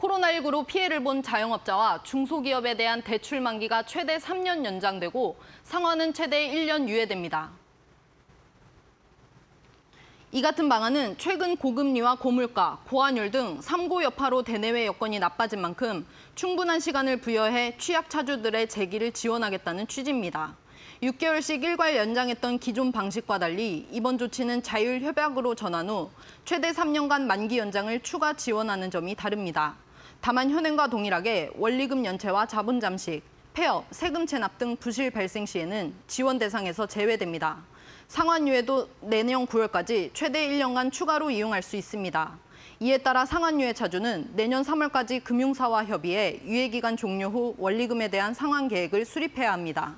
코로나19로 피해를 본 자영업자와 중소기업에 대한 대출 만기가 최대 3년 연장되고 상환은 최대 1년 유예됩니다. 이 같은 방안은 최근 고금리와 고물가, 고환율 등 삼고 여파로 대내외 여건이 나빠진 만큼 충분한 시간을 부여해 취약 차주들의 재기를 지원하겠다는 취지입니다. 6개월씩 일괄 연장했던 기존 방식과 달리 이번 조치는 자율 협약으로 전환 후 최대 3년간 만기 연장을 추가 지원하는 점이 다릅니다. 다만 현행과 동일하게 원리금 연체와 자본 잠식, 폐업, 세금 체납 등 부실 발생 시에는 지원 대상에서 제외됩니다. 상환유예도 내년 9월까지 최대 1년간 추가로 이용할 수 있습니다. 이에 따라 상환유예 차주는 내년 3월까지 금융사와 협의해 유예기간 종료 후 원리금에 대한 상환 계획을 수립해야 합니다.